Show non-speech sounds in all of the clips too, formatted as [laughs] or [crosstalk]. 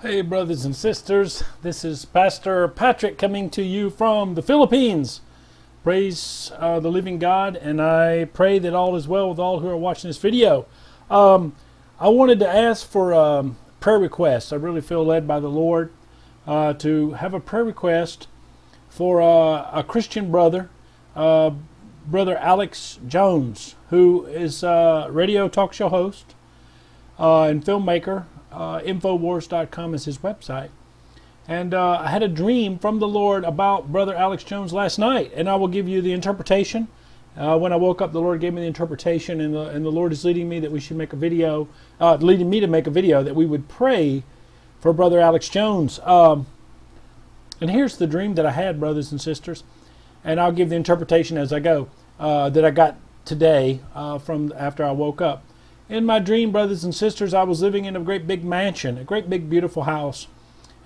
Hey, brothers and sisters, this is Pastor Patrick coming to you from the Philippines. Praise uh, the living God, and I pray that all is well with all who are watching this video. Um, I wanted to ask for a prayer request. I really feel led by the Lord uh, to have a prayer request for uh, a Christian brother, uh, Brother Alex Jones, who is a radio talk show host uh, and filmmaker uh, Infowars.com is his website. And uh, I had a dream from the Lord about Brother Alex Jones last night, and I will give you the interpretation. Uh, when I woke up, the Lord gave me the interpretation, and the, and the Lord is leading me that we should make a video, uh, leading me to make a video that we would pray for Brother Alex Jones. Um, and here's the dream that I had, brothers and sisters, and I'll give the interpretation as I go uh, that I got today uh, from after I woke up. In my dream, brothers and sisters, I was living in a great big mansion, a great big beautiful house.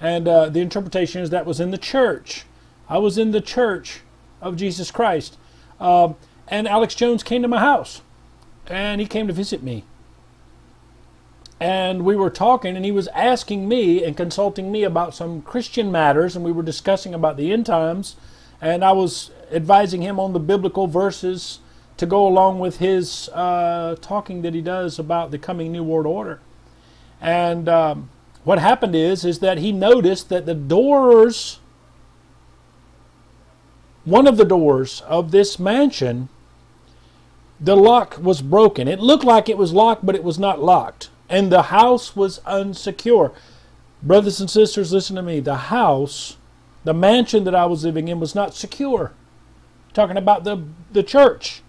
And uh, the interpretation is that was in the church. I was in the church of Jesus Christ. Uh, and Alex Jones came to my house. And he came to visit me. And we were talking, and he was asking me and consulting me about some Christian matters. And we were discussing about the end times. And I was advising him on the biblical verses to go along with his uh, talking that he does about the coming New World Order. And um, what happened is, is that he noticed that the doors, one of the doors of this mansion, the lock was broken. It looked like it was locked, but it was not locked. And the house was unsecure. Brothers and sisters, listen to me. The house, the mansion that I was living in, was not secure. Talking about the, the church.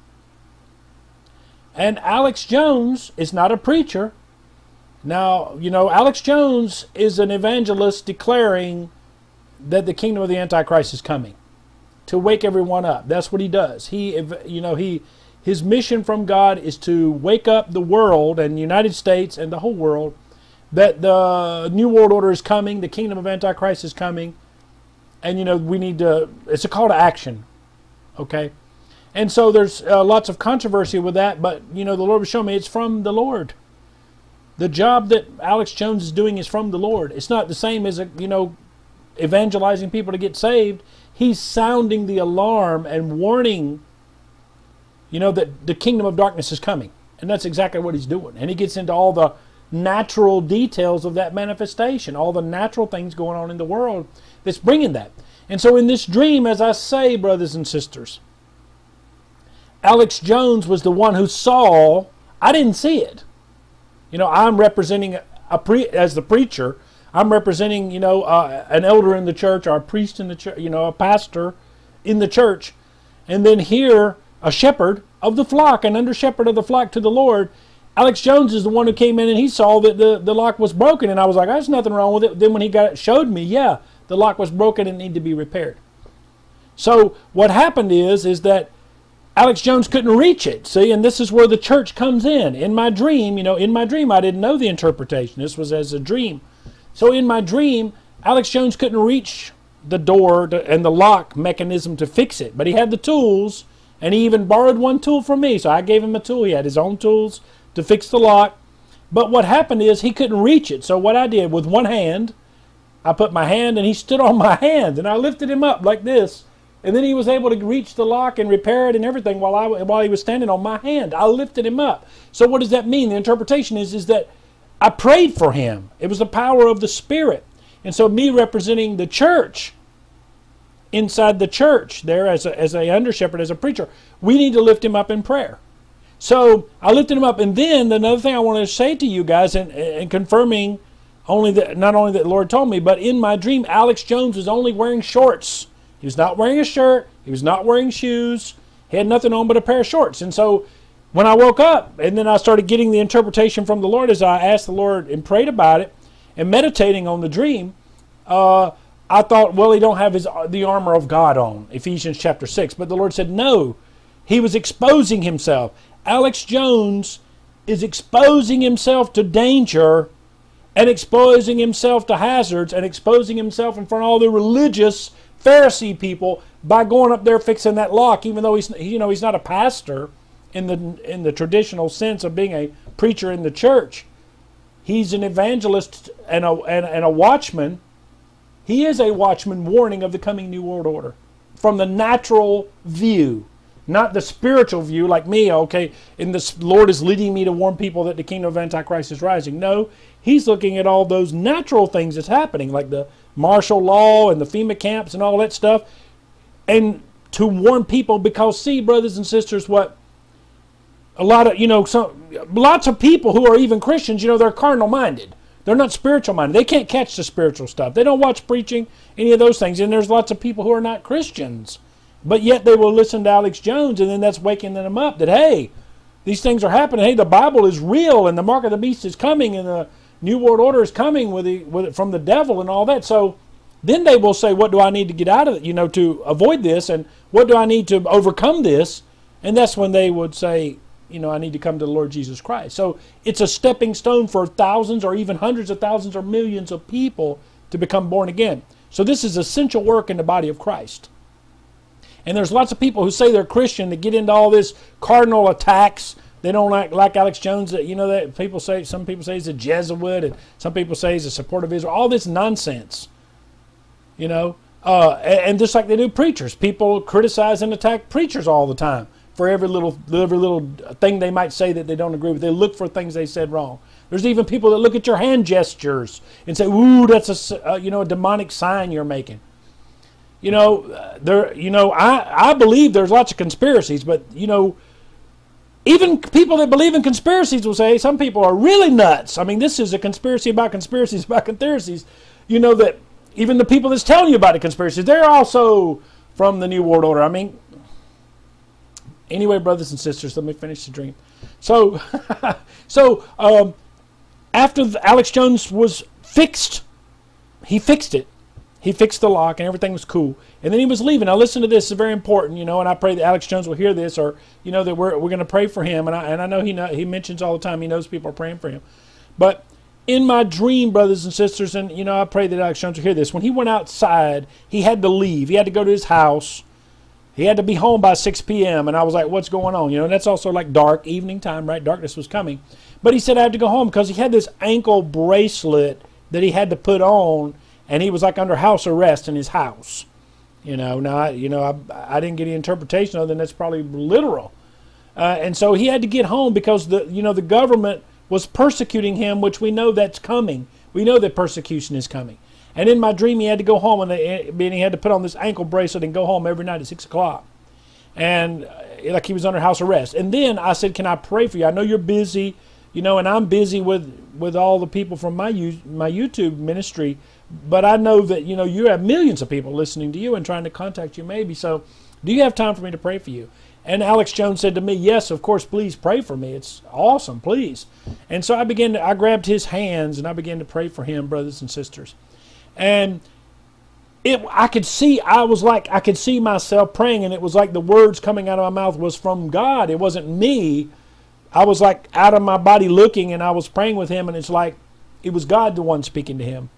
And Alex Jones is not a preacher. Now, you know, Alex Jones is an evangelist declaring that the kingdom of the Antichrist is coming to wake everyone up. That's what he does. He, you know, he, his mission from God is to wake up the world and the United States and the whole world that the New World Order is coming, the kingdom of Antichrist is coming, and, you know, we need to, it's a call to action, okay? And so there's uh, lots of controversy with that, but you know the Lord was showing me it's from the Lord. The job that Alex Jones is doing is from the Lord. It's not the same as a, you know evangelizing people to get saved. He's sounding the alarm and warning you know that the kingdom of darkness is coming. And that's exactly what he's doing. And he gets into all the natural details of that manifestation, all the natural things going on in the world that's bringing that. And so in this dream as I say brothers and sisters, Alex Jones was the one who saw. I didn't see it. You know, I'm representing a pre as the preacher. I'm representing, you know, uh, an elder in the church or a priest in the church, you know, a pastor in the church. And then here, a shepherd of the flock, an under shepherd of the flock to the Lord. Alex Jones is the one who came in and he saw that the, the lock was broken. And I was like, there's nothing wrong with it. Then when he got it, showed me, yeah, the lock was broken and needed to be repaired. So what happened is, is that Alex Jones couldn't reach it. See, and this is where the church comes in. In my dream, you know, in my dream, I didn't know the interpretation. This was as a dream. So in my dream, Alex Jones couldn't reach the door to, and the lock mechanism to fix it, but he had the tools, and he even borrowed one tool from me. So I gave him a tool. He had his own tools to fix the lock. But what happened is he couldn't reach it. So what I did with one hand, I put my hand, and he stood on my [laughs] hand, and I lifted him up like this and then he was able to reach the lock and repair it and everything while I while he was standing on my hand. I lifted him up. So what does that mean? The interpretation is is that I prayed for him. It was the power of the Spirit. And so me representing the church inside the church there as a, as a under shepherd, as a preacher, we need to lift him up in prayer. So I lifted him up. And then another thing I want to say to you guys and, and confirming only that not only that the Lord told me, but in my dream, Alex Jones was only wearing shorts. He was not wearing a shirt. He was not wearing shoes. He had nothing on but a pair of shorts. And so when I woke up and then I started getting the interpretation from the Lord as I asked the Lord and prayed about it and meditating on the dream, uh, I thought, well, he don't have his the armor of God on, Ephesians chapter 6. But the Lord said, no. He was exposing himself. Alex Jones is exposing himself to danger and exposing himself to hazards and exposing himself in front of all the religious Pharisee people by going up there fixing that lock, even though he's you know he's not a pastor in the in the traditional sense of being a preacher in the church. He's an evangelist and a, and, and a watchman. He is a watchman warning of the coming New World Order from the natural view, not the spiritual view, like me, okay, and the Lord is leading me to warn people that the kingdom of Antichrist is rising. No, he's looking at all those natural things that's happening, like the martial law and the FEMA camps and all that stuff, and to warn people because, see, brothers and sisters, what a lot of, you know, some, lots of people who are even Christians, you know, they're carnal minded. They're not spiritual minded. They can't catch the spiritual stuff. They don't watch preaching, any of those things. And there's lots of people who are not Christians. But yet they will listen to Alex Jones, and then that's waking them up that, hey, these things are happening. Hey, the Bible is real, and the mark of the beast is coming, and the New World Order is coming with, the, with it from the devil and all that. So then they will say, what do I need to get out of it, you know, to avoid this, and what do I need to overcome this? And that's when they would say, you know, I need to come to the Lord Jesus Christ. So it's a stepping stone for thousands or even hundreds of thousands or millions of people to become born again. So this is essential work in the body of Christ. And there's lots of people who say they're Christian that get into all this cardinal attacks. They don't like, like Alex Jones. That you know that people say some people say he's a Jesuit, and some people say he's a supporter of Israel. All this nonsense, you know. Uh, and, and just like they do preachers, people criticize and attack preachers all the time for every little every little thing they might say that they don't agree with. They look for things they said wrong. There's even people that look at your hand gestures and say, "Ooh, that's a uh, you know a demonic sign you're making." You know, uh, there. You know, I I believe there's lots of conspiracies, but you know, even people that believe in conspiracies will say some people are really nuts. I mean, this is a conspiracy about conspiracies [laughs] about conspiracies. You know that even the people that's telling you about the conspiracies, they're also from the New World Order. I mean, anyway, brothers and sisters, let me finish the dream. So, [laughs] so um, after Alex Jones was fixed, he fixed it. He fixed the lock and everything was cool. And then he was leaving. Now listen to this; it's very important, you know. And I pray that Alex Jones will hear this, or you know that we're we're going to pray for him. And I and I know he know, he mentions all the time. He knows people are praying for him. But in my dream, brothers and sisters, and you know, I pray that Alex Jones will hear this. When he went outside, he had to leave. He had to go to his house he had to be home by 6 p.m. And I was like, what's going on? You know, and that's also like dark, evening time, right? Darkness was coming. But he said I had to go home because he had this ankle bracelet that he had to put on, and he was like under house arrest in his house. You know, now, I, you know, I, I didn't get any interpretation other than that's probably literal. Uh, and so he had to get home because the, you know, the government was persecuting him, which we know that's coming. We know that persecution is coming. And in my dream, he had to go home, and he had to put on this ankle bracelet and go home every night at six o'clock, and uh, like he was under house arrest. And then I said, "Can I pray for you? I know you're busy, you know, and I'm busy with with all the people from my my YouTube ministry, but I know that you know you have millions of people listening to you and trying to contact you, maybe. So, do you have time for me to pray for you?" And Alex Jones said to me, "Yes, of course. Please pray for me. It's awesome, please." And so I began. To, I grabbed his hands and I began to pray for him, brothers and sisters and it I could see I was like I could see myself praying and it was like the words coming out of my mouth was from God. It wasn't me. I was like out of my body looking and I was praying with him and it's like it was God the one speaking to him.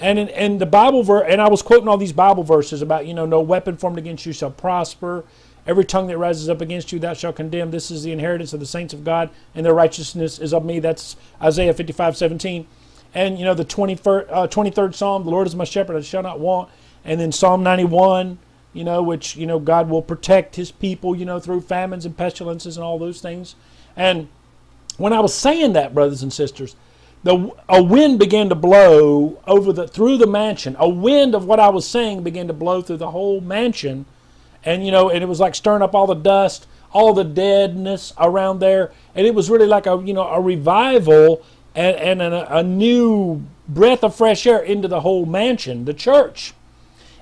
And in, and the Bible verse and I was quoting all these Bible verses about, you know, no weapon formed against you shall prosper. Every tongue that rises up against you thou shalt condemn. This is the inheritance of the saints of God, and their righteousness is of me. That's Isaiah 55, 17 and you know the 23rd, uh, 23rd Psalm, the Lord is my shepherd, I shall not want. And then Psalm 91, you know, which you know God will protect His people, you know, through famines and pestilences and all those things. And when I was saying that, brothers and sisters, the a wind began to blow over the through the mansion. A wind of what I was saying began to blow through the whole mansion, and you know, and it was like stirring up all the dust, all the deadness around there, and it was really like a you know a revival and, and a, a new breath of fresh air into the whole mansion, the church.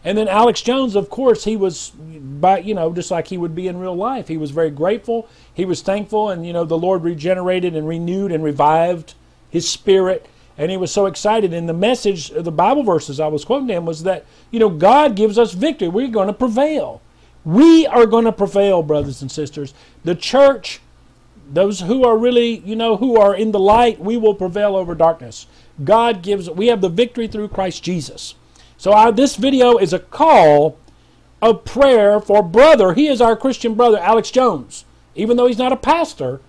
And then Alex Jones, of course, he was, by you know, just like he would be in real life. He was very grateful. He was thankful, and you know, the Lord regenerated and renewed and revived his spirit, and he was so excited. And the message, of the Bible verses I was quoting him was that you know God gives us victory. We're going to prevail. We are going to prevail, brothers and sisters. The church those who are really, you know, who are in the light, we will prevail over darkness. God gives, we have the victory through Christ Jesus. So this video is a call of prayer for brother. He is our Christian brother, Alex Jones. Even though he's not a pastor,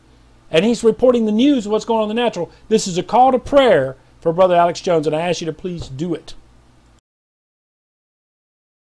and he's reporting the news of what's going on in the natural. This is a call to prayer for Brother Alex Jones, and I ask you to please do it.